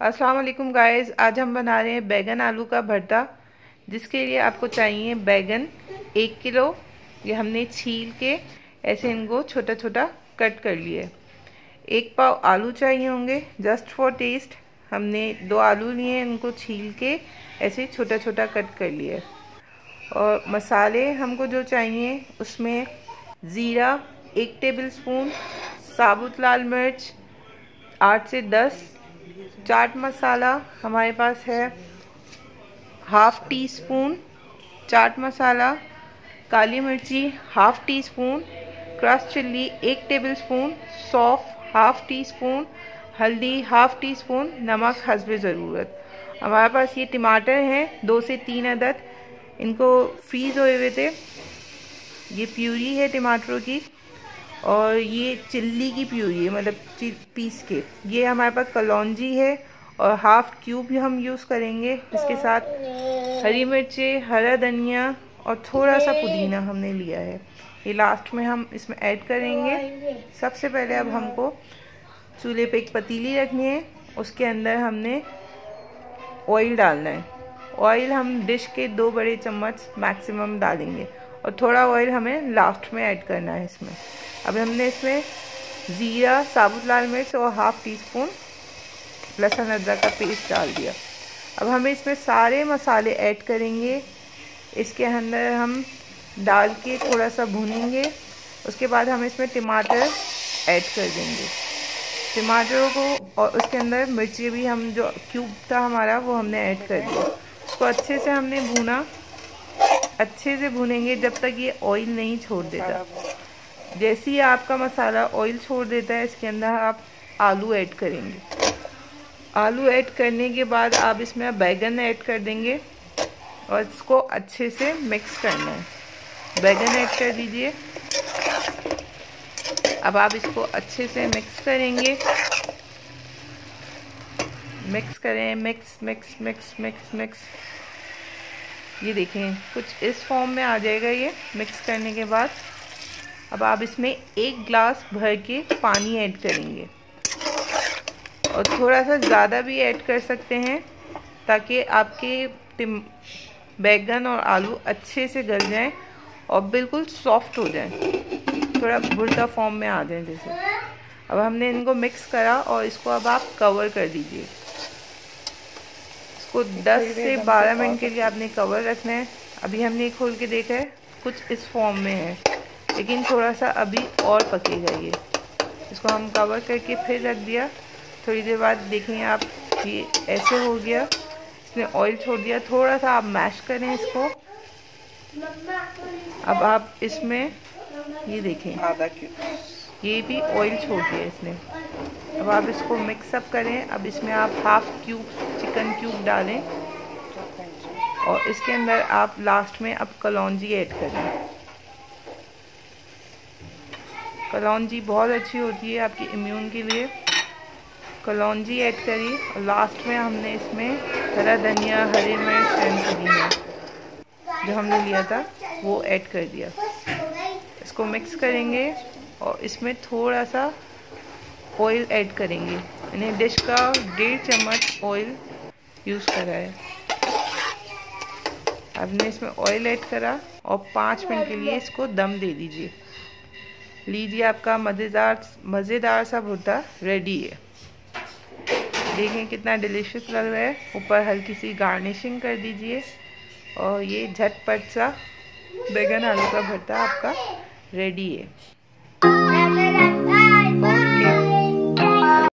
अस्सलाम वालेकुम गाइस, आज हम बना रहे हैं बैगन आलू का भरता, जिसके लिए आपको चाहिए बैगन एक किलो। ये हमने छील के ऐसे इनको छोटा छोटा कट कर लिए। एक पाव आलू चाहिए होंगे जस्ट फॉर टेस्ट हमने दो आलू लिए इनको छील के ऐसे छोटा छोटा कट कर लिए। और मसाले हमको जो चाहिए, उसमें ज़ीरा एक टेबल स्पून साबुत लाल मिर्च आठ से दस चाट मसाला हमारे पास है half teaspoon chaat masala, काली मिर्ची half teaspoon crush chilli एक टेबल स्पून, सौफ हाफ़ टी स्पून, हल्दी हाफ़ टी स्पून, नमक हसब ज़रूरत। हमारे पास ये टमाटर हैं, दो से तीन अदद। इनको फ्रीज़ हुए हुए थे। ये प्यूरी है टमाटरों की। और ये चिल्ली की प्यूरी है मतलब पीस के। ये हमारे पास कलौजी है और हाफ़ क्यूब हम यूज़ करेंगे। इसके साथ हरी मिर्चें, हरा धनिया और थोड़ा सा पुदीना हमने लिया है। ये लास्ट में हम इसमें ऐड करेंगे। सबसे पहले अब हमको चूल्हे पे एक पतीली रखनी है। उसके अंदर हमने ऑयल डालना है। ऑयल हम डिश के दो बड़े चम्मच मैक्सिमम डालेंगे। और थोड़ा ऑयल हमें लास्ट में ऐड करना है इसमें। अब हमने इसमें ज़ीरा, साबुत लाल मिर्च और हाफ़ टी स्पून लहसुन अदरक का पेस्ट डाल दिया। अब हमें इसमें सारे मसाले ऐड करेंगे। इसके अंदर हम डाल के थोड़ा सा भूनेंगे। उसके बाद हम इसमें टमाटर ऐड कर देंगे। टमाटरों को और उसके अंदर मिर्ची भी हम जो क्यूब था हमारा, वो हमने ऐड कर दिया। उसको अच्छे से हमने भूना। अच्छे से भूनेंगे जब तक ये ऑयल नहीं छोड़ देता जैसे ही आपका मसाला ऑयल छोड़ देता है, इसके अंदर आप आलू ऐड करेंगे। आलू ऐड करने के बाद आप इसमें बैगन ऐड कर देंगे और इसको अच्छे से मिक्स करना है। बैगन ऐड कर दीजिए। अब आप इसको अच्छे से मिक्स करेंगे। मिक्स करें mix mix mix mix mix ये देखें, कुछ इस फॉर्म में आ जाएगा ये मिक्स करने के बाद। अब आप इसमें एक ग्लास भर के पानी ऐड करेंगे। और थोड़ा सा ज़्यादा भी ऐड कर सकते हैं ताकि आपके बैगन और आलू अच्छे से गल जाएँ और बिल्कुल सॉफ्ट हो जाएँ। थोड़ा भुरता फॉर्म में आ जाए जैसे। अब हमने इनको मिक्स करा और इसको अब आप कवर कर दीजिए। इसको 10 से 12 मिनट के लिए आपने कवर रखना है। अभी हमने खोल के देखा है कुछ इस फॉर्म में है। लेकिन थोड़ा सा अभी और पकेगा ये इसको हम कवर करके फिर रख दिया। थोड़ी देर बाद देखें आप ये ऐसे हो गया। इसने ऑयल छोड़ दिया। थोड़ा सा आप मैश करें इसको। अब आप इसमें ये देखें। आधा ये भी ऑयल छोड़ दिया इसने। अब आप इसको मिक्सअप करें। अब इसमें आप हाफ़ क्यूब चिकन क्यूब डालें। और इसके अंदर आप लास्ट में अब कलौजी ऐड करें। कलौजी बहुत अच्छी होती है आपकी इम्यून के लिए। कलौजी ऐड करी और लास्ट में हमने इसमें हरा धनिया, हरी मिर्च एंड पुदीना। जो हमने लिया था, वो ऐड कर दिया। इसको मिक्स करेंगे और इसमें थोड़ा सा ऑयल ऐड करेंगे। मैंने डिश का डेढ़ चम्मच ऑयल यूज़ करा है। आपने इसमें ऑयल ऐड करा और पाँच मिनट के लिए इसको दम दे दीजिए। लीजिए आपका मज़ेदार मज़ेदार सा भुट्टा रेडी है। देखें कितना डिलीशियस लग रहा है। ऊपर हल्की सी गार्निशिंग कर दीजिए। और ये झटपट सा बैगन आलू का भुट्टा आपका रेडी है।